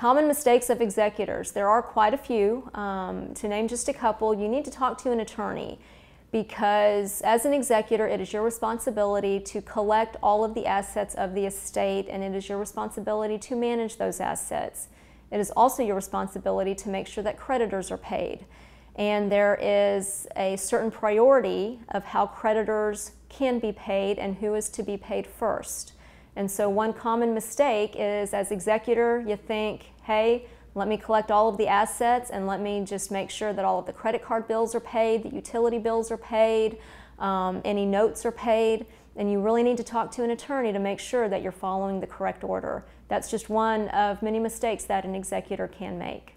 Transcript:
Common mistakes of executors. There are quite a few. Um, to name just a couple, you need to talk to an attorney because as an executor, it is your responsibility to collect all of the assets of the estate and it is your responsibility to manage those assets. It is also your responsibility to make sure that creditors are paid. And there is a certain priority of how creditors can be paid and who is to be paid first. And so one common mistake is as executor, you think, hey, let me collect all of the assets and let me just make sure that all of the credit card bills are paid, the utility bills are paid, um, any notes are paid, and you really need to talk to an attorney to make sure that you're following the correct order. That's just one of many mistakes that an executor can make.